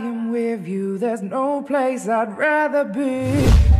am with you, there's no place I'd rather be.